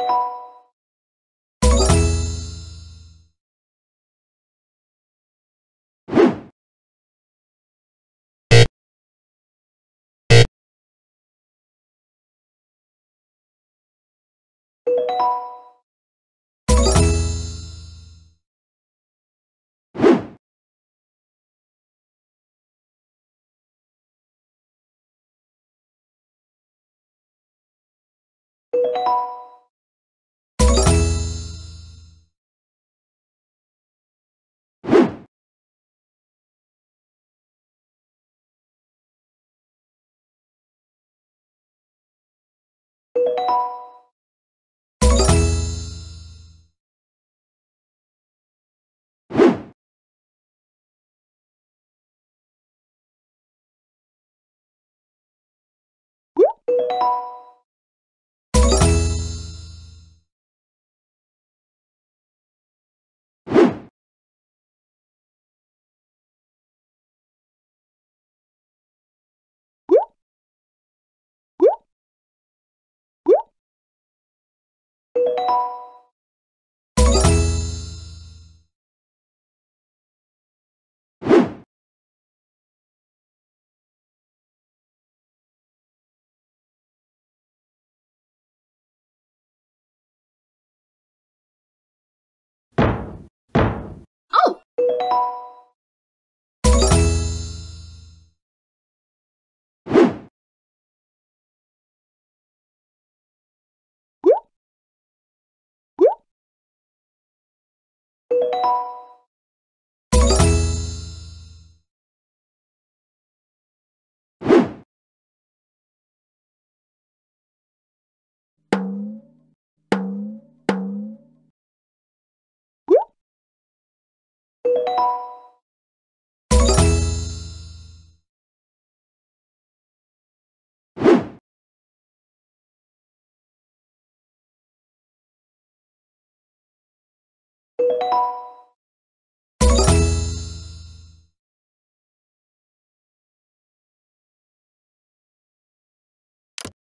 you you you you